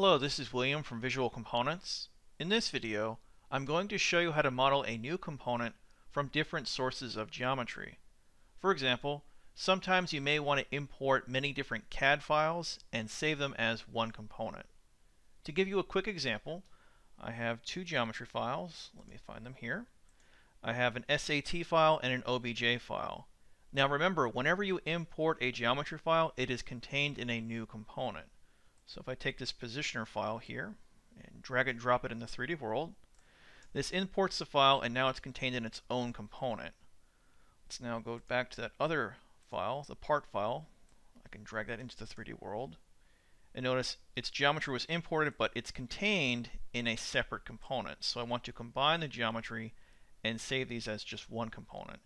Hello, this is William from Visual Components. In this video, I'm going to show you how to model a new component from different sources of geometry. For example, sometimes you may want to import many different CAD files and save them as one component. To give you a quick example, I have two geometry files. Let me find them here. I have an SAT file and an OBJ file. Now remember, whenever you import a geometry file, it is contained in a new component. So if I take this positioner file here and drag and drop it in the 3D world, this imports the file and now it's contained in its own component. Let's now go back to that other file, the part file. I can drag that into the 3D world. And notice its geometry was imported, but it's contained in a separate component. So I want to combine the geometry and save these as just one component.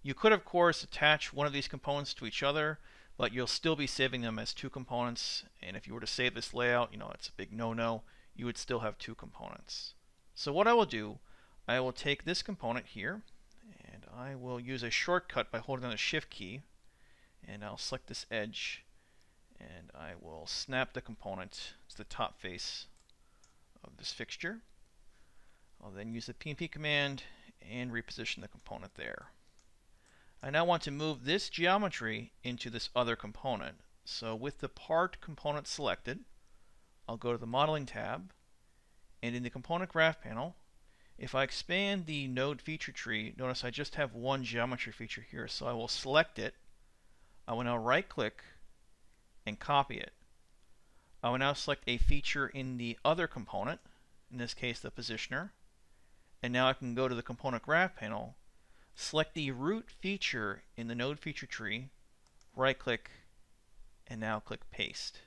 You could, of course, attach one of these components to each other, but you'll still be saving them as two components. And if you were to save this layout, you know, it's a big no-no, you would still have two components. So what I will do, I will take this component here, and I will use a shortcut by holding down the Shift key, and I'll select this edge, and I will snap the component to the top face of this fixture. I'll then use the PNP command and reposition the component there. I now want to move this geometry into this other component. So with the part component selected, I'll go to the Modeling tab, and in the Component Graph panel, if I expand the node feature tree, notice I just have one geometry feature here, so I will select it. I will now right click and copy it. I will now select a feature in the other component, in this case the positioner, and now I can go to the Component Graph panel Select the root feature in the node feature tree, right click, and now click paste.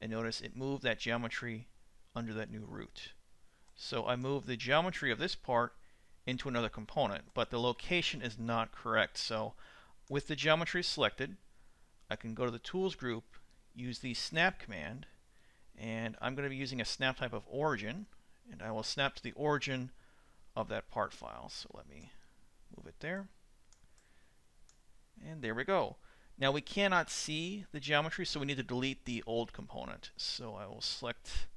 And notice it moved that geometry under that new root. So I move the geometry of this part into another component, but the location is not correct. So with the geometry selected, I can go to the tools group, use the snap command, and I'm going to be using a snap type of origin, and I will snap to the origin of that part file. So let me Move it there. And there we go. Now we cannot see the geometry, so we need to delete the old component. So I will select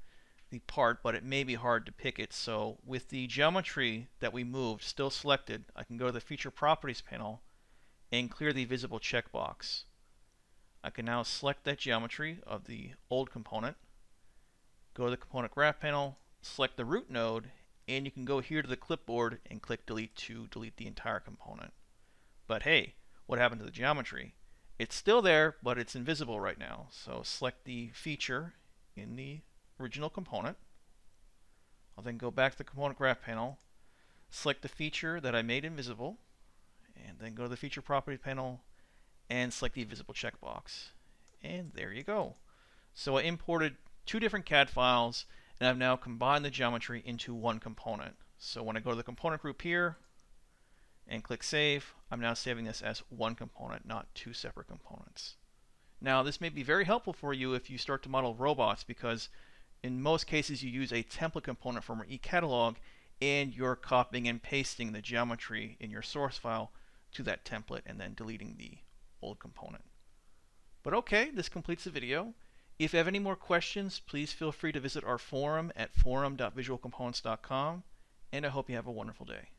the part, but it may be hard to pick it. So with the geometry that we moved still selected, I can go to the Feature Properties panel and clear the visible checkbox. I can now select that geometry of the old component, go to the Component Graph panel, select the root node, and you can go here to the clipboard and click delete to delete the entire component. But hey, what happened to the geometry? It's still there, but it's invisible right now. So select the feature in the original component. I'll then go back to the component graph panel, select the feature that I made invisible, and then go to the feature property panel and select the visible checkbox. And there you go. So I imported two different CAD files and I've now combined the geometry into one component. So when I go to the component group here and click Save, I'm now saving this as one component, not two separate components. Now this may be very helpful for you if you start to model robots because in most cases you use a template component from our eCatalog and you're copying and pasting the geometry in your source file to that template and then deleting the old component. But okay, this completes the video. If you have any more questions, please feel free to visit our forum at forum.visualcomponents.com, and I hope you have a wonderful day.